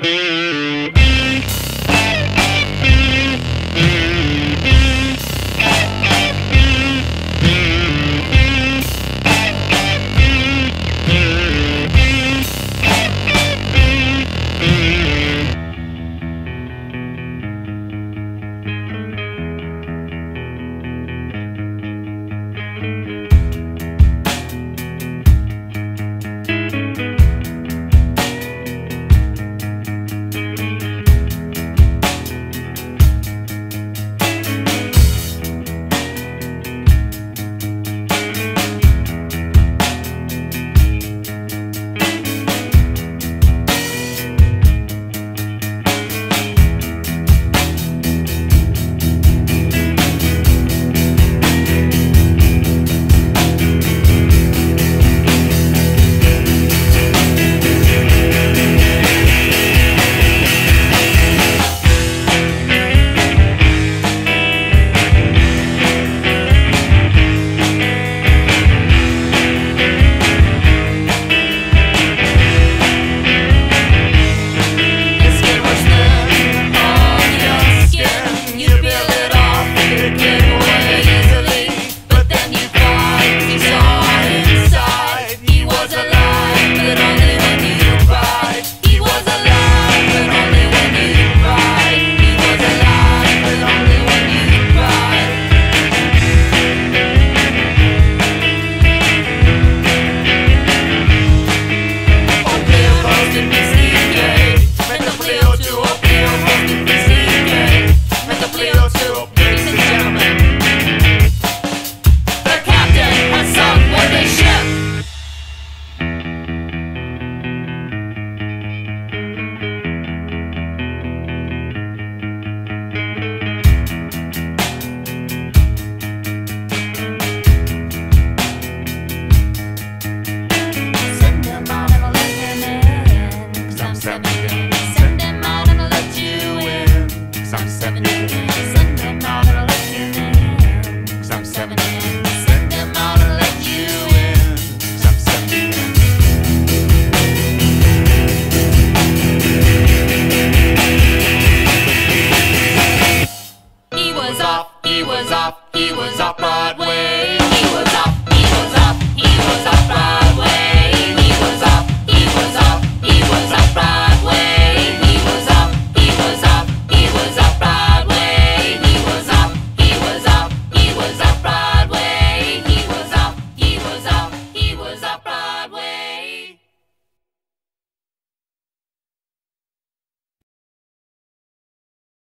Mm-hmm. you up. was off, he was off.